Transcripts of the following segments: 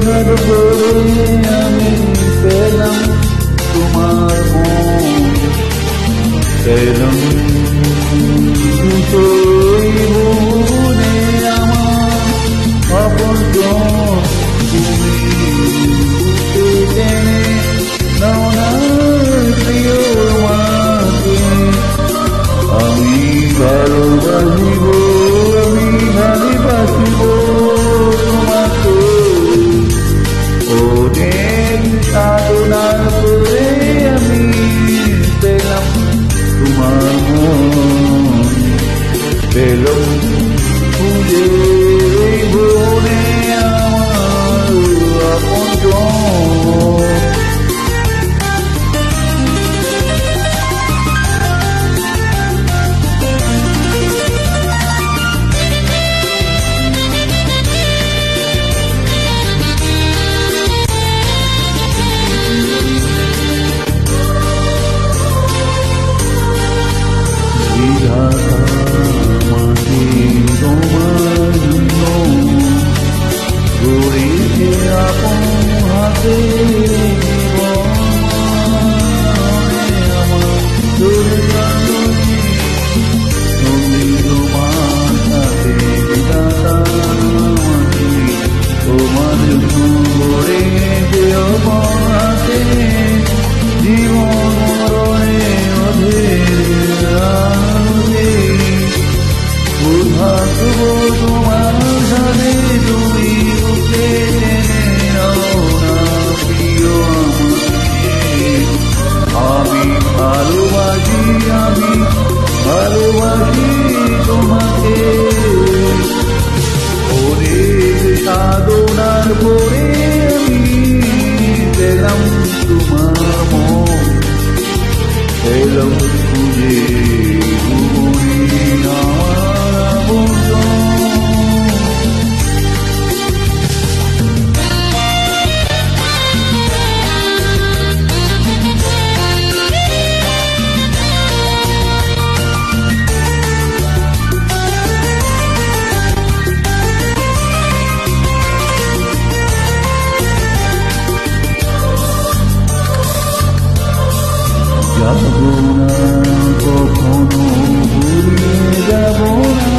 সাধনার করে আমি পেলাম তোমার মন পেলাম ওদের সাধনার করে আমি পেলাম তোমার মন পেলাম গড়েছে আপন হাতে তোমার গড়েছে আপন হাতে জীবন মরণে আনন্দে দুর্ভাগ্য তোমার সাথে তুমি আমি ভালোবাসি আমি ভালোবাসি তোমাকে ওরে সাধনার পরে আমি পেলাম তোমার মন পেলাম যাব না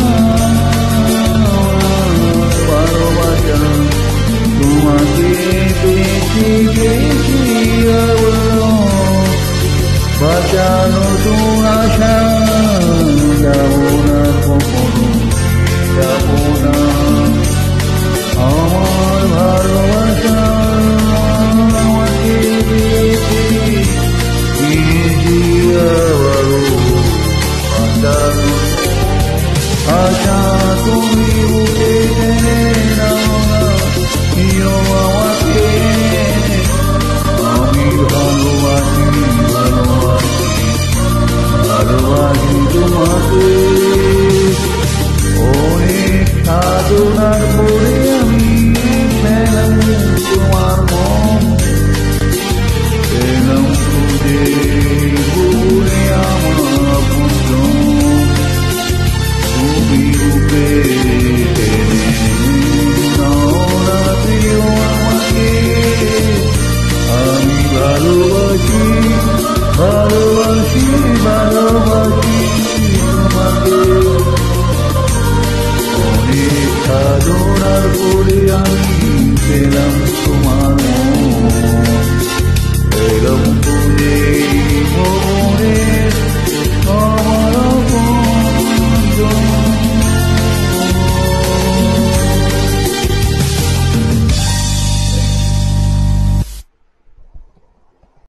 তোমাকে পেয়েছি গেছি বাঁচানো তো আশা যাব না কখনো যাব না আমার আশা তুমি উঠে নাও না প্রিয় আমাকে আমি ভালোবাসি ভালোবাসি ভালোবাসি তোমাকে অনেক সাধনার